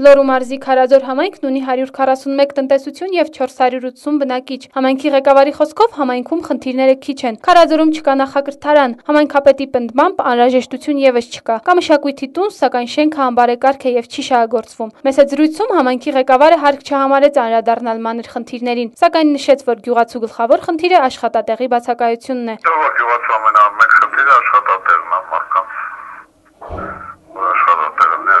Լոռու մարզի Քարաձոր համայնքն ունի 141 տնտեսություն եւ 480 բնակիչ։ Համայնքի ղեկավարի խոսքով համայնքում խնդիրները քիչ են։ Քարաձորում չկա նախակրթարան, համայնքապետի պնդմամբ անհրաժեշտություն եւս չկա։ Կա մշակույթի տուն, սակայն շենքը անբարեկարգ է եւ չի շահագործվում։ Մեծ զրույցում համայնքի ղեկավարը հարկ չհամարեց անդրադառնալ մանր խնդիրներին, սակայն նշեց, որ գյուղացու գլխավոր խնդիրը աշխատատեղի բացակայությունն է։ Գյուղացու ամենամեծ խնդիրը աշխատատեղն է, մարդկանց որ աշխատատեղն է